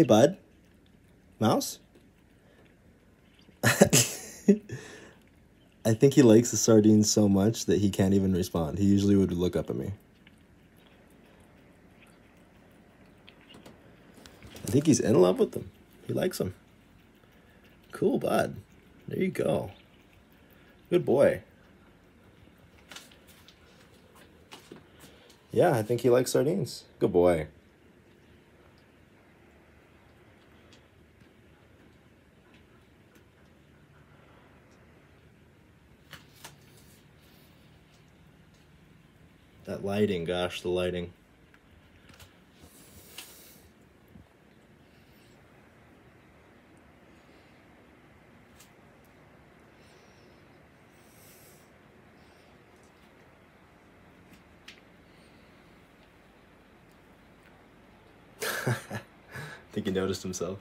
Hey, bud. Mouse? I think he likes the sardines so much that he can't even respond. He usually would look up at me. I think he's in love with them. He likes them. Cool, bud. There you go. Good boy. Yeah, I think he likes sardines. Good boy. That lighting, gosh, the lighting. I think he noticed himself.